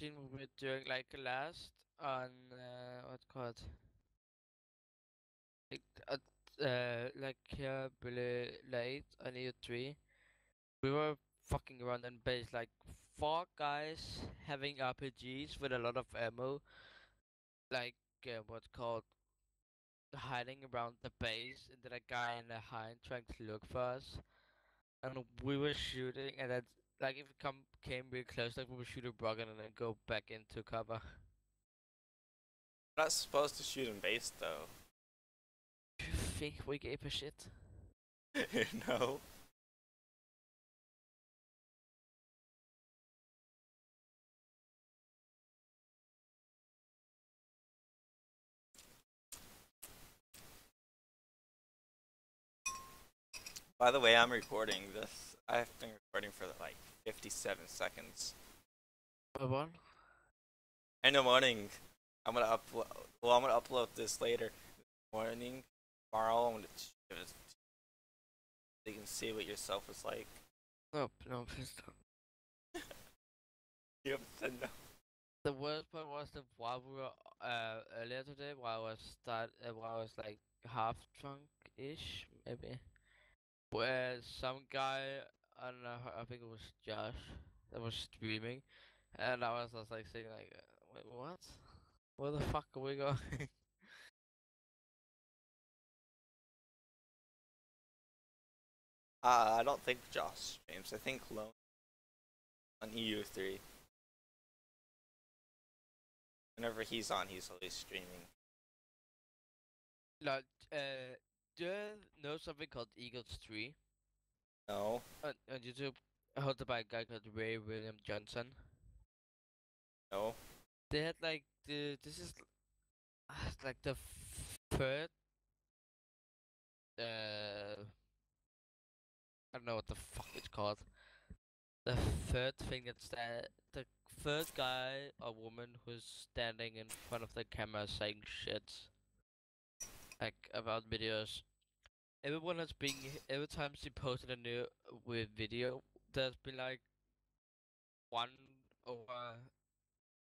we were doing like last on uh, what's called? Like at uh like here really late on EU3 we were fucking around in base like four guys having RPGs with a lot of ammo. Like uh, what's called? Hiding around the base and then a guy in the hind trying to look for us. And we were shooting and then like if it come came real close like we would shoot a rocket and then go back into cover We're not supposed to shoot in base though. you think we gave a shit no. By the way, I'm recording this. I've been recording for like 57 seconds. What? In the morning, I'm gonna upload. Well, I'm gonna upload this later. Morning, tomorrow. I'm gonna you can see what yourself is like. No, no, please don't. You haven't said no. The worst part was that while we were uh earlier today, while I was start, uh, while I was like half drunk ish, maybe, where some guy, I don't know, I think it was Josh, that was streaming, and I was just like saying like, wait, what? Where the fuck are we going? Uh, I don't think Josh streams. I think Lone on EU3. Whenever he's on, he's always streaming. like, uh, do you know something called Equals Three No. on, on YouTube? Hosted by a guy called Ray William Johnson. No. they had like the this is uh, like the third uh I don't know what the fuck it's called. The third thing that's that the third guy or woman who's standing in front of the camera saying shit like about videos. Everyone has been every time she posted a new uh, with video, there's been like one over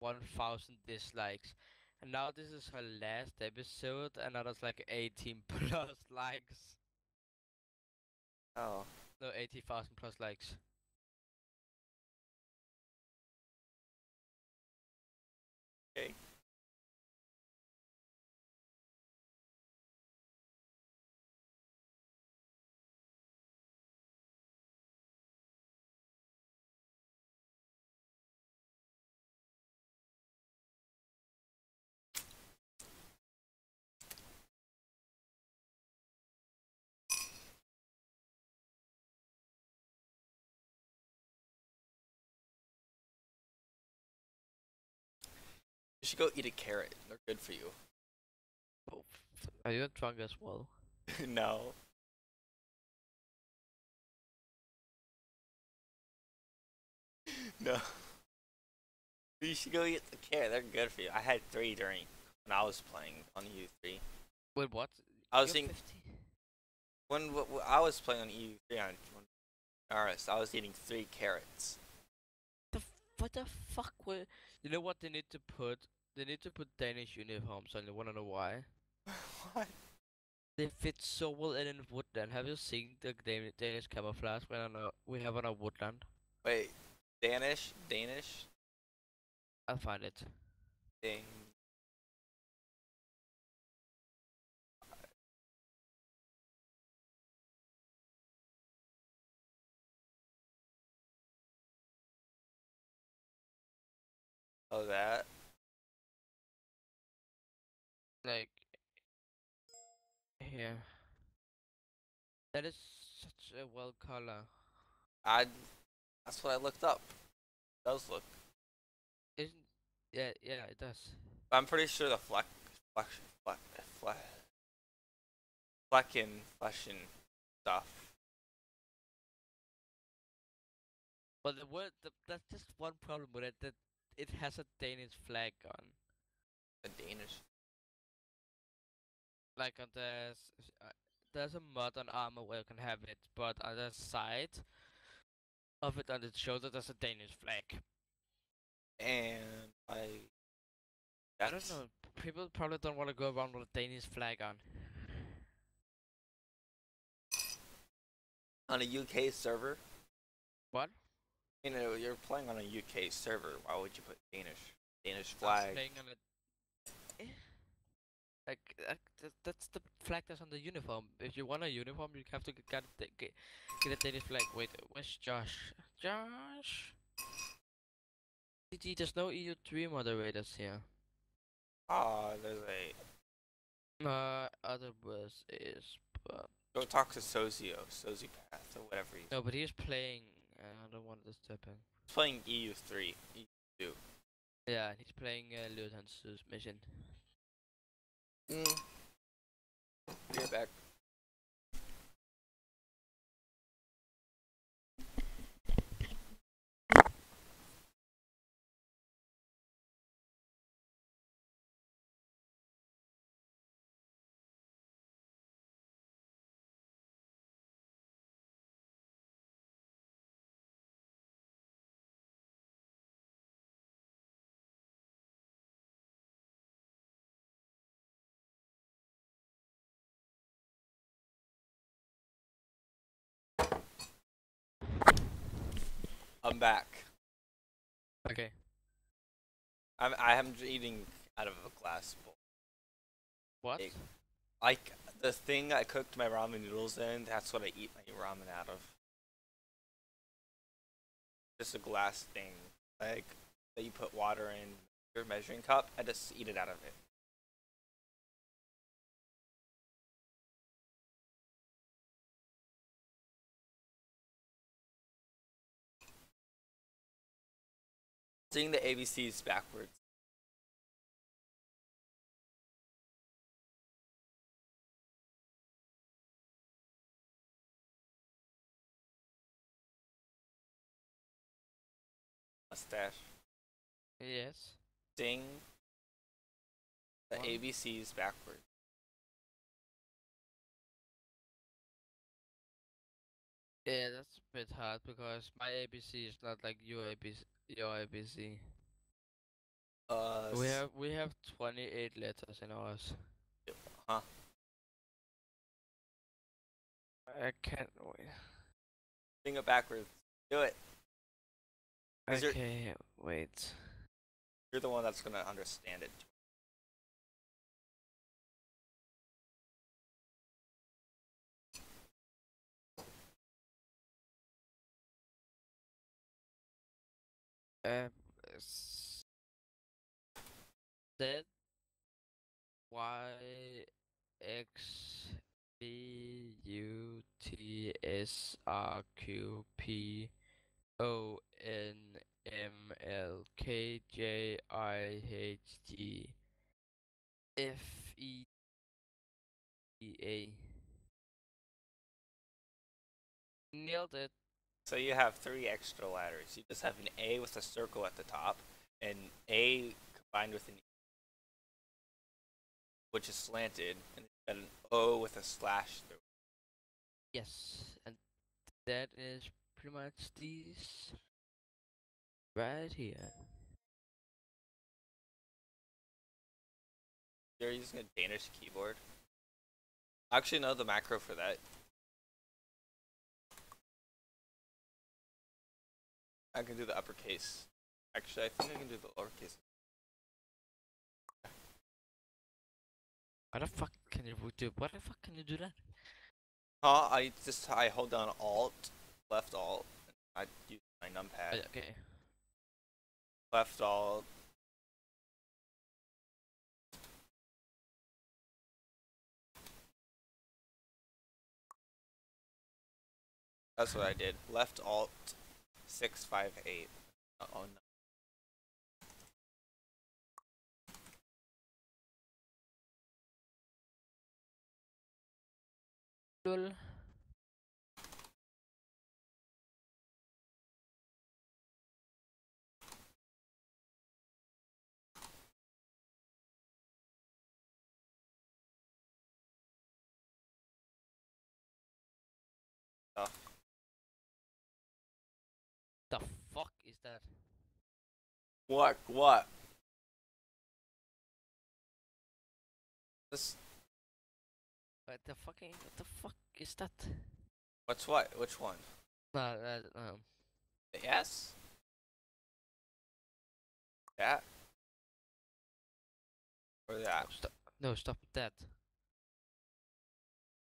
1000 dislikes. And now this is her last episode, and now there's like 18 plus likes. Oh. No, 80,000 plus likes. Should go eat a carrot. They're good for you. Oh, are you drunk as well? no. No. You should go eat the carrot. They're good for you. I had three during when I was playing on EU3. Wait, what? I was eating 50? when, w- w- I was playing on EU3 on on RS. I was eating three carrots. The what the fuck? Will you know what they need to put? They need to put Danish uniforms on. You wanna know why? what? They fit so well in a woodland. Have you seen the Danish camouflage we, on a, we have on a woodland? Wait, Danish, Danish, I'll find it. Dan. Oh, that. Like here. That is such a well color. I. That's what I looked up. It does look. Isn't yeah yeah it does. I'm pretty sure the fleck, fleck, fleck, fleck, fleckin, fleshin stuff. But the word the, that's just one problem with it that it has a Danish flag on. The Danish. Like on the uh, there's a mod on armor where you can have it, but on the side of it on the shoulder there's a Danish flag. And I. I don't know. People probably don't want to go around with a Danish flag on. On a UK server, What? you know, you're playing on a UK server. Why would you put Danish Danish flag? playing on a. Like that, that, that's the flag that's on the uniform. If you want a uniform, you have to get get, a- get, a Danish flag. Wait, where's Josh? Josh. There's no EU3 moderators here. Ah, there's a. Uh, other was is, but Go talk to Sozio, Sociopath, or whatever he's no, but he's playing. Uh, I don't want to him. he's playing E EU3. EU2. Yeah, he's playing uh, Lieutenant's mission. Mm. Be right back. I'm back. Okay. I'm I am eating out of a glass bowl. What? Like the thing I cooked my ramen noodles in, that's what I eat my ramen out of. Just a glass thing, like that you put water in your measuring cup. I just eat it out of it. Seeing the ABCs backwards. Mustache. Yes. Sing the One. ABCs backwards. Yeah, that's a bit hard because my ABC is not like your ABC. Your ABC. Uh, We have we have 28 letters in ours. Huh. I can't wait. sing it backwards. Do it. Okay, wait. You're the one that's gonna understand it. Um, s- Z Y X B U T S R Q P O N M L K J I H G F A. Nailed it. So you have three extra letters. You just have an A with a circle at the top, and A combined with an E, which is slanted, and then an O with a slash through. Yes, and that is pretty much these right here. You're using a Danish keyboard. Actually, no, the macro for that. I can do the uppercase. Actually, I think I can do the lowercase. What the fuck can you do? What the fuck can you do that? Huh? I just I hold down Alt, left Alt. I use my numpad. Uh, okay. Left Alt. That's what I did. Left Alt, six five eight. Uh oh no. Stuff the fuck is that? What? What? This. What the fucking? What the fuck is that? What's what? Which one? Uh, uh um. Yes. That. Or that. No, stop. No, stop that.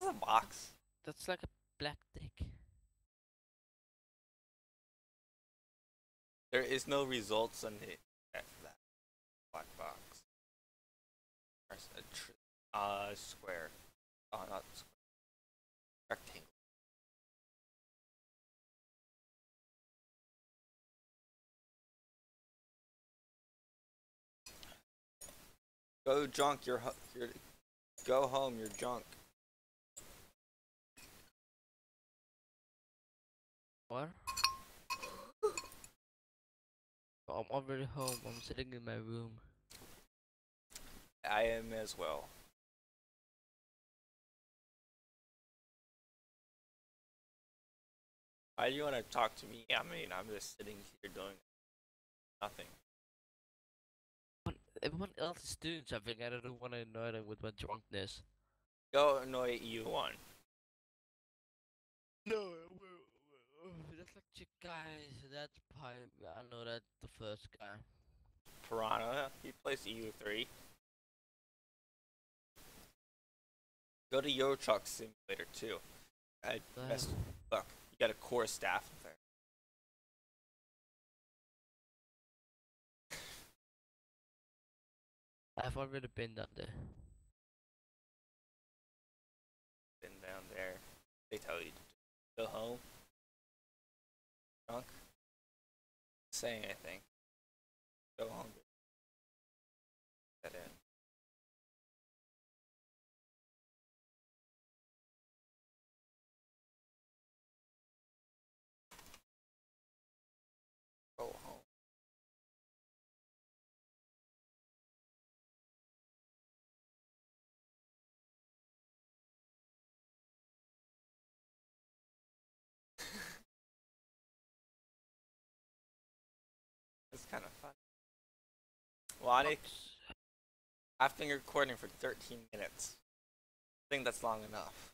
This a box. That's like a black dick. There is no results on the F that black box. There's a uh square. Oh, not square. Rectangle. Go drunk. You're hu- you're. Go home. You're drunk. What? I'm already home. I'm sitting in my room. I am as well. Why do you want to talk to me? I mean, I'm just sitting here doing nothing. But everyone else is doing something. I don't want to annoy them with my drunkenness. Go annoy you one. No, that's like two guys. That's probably I know that the first guy. Piranha, he plays EU3. Go to Euro Truck Simulator 2. I messed look, you got a core staff there. I've already been down there. Been down there. They tell you to go home. Saying anything. Go home. Kind of fun. Lonnie, Oops. I've been recording for 13 minutes. I think that's long enough.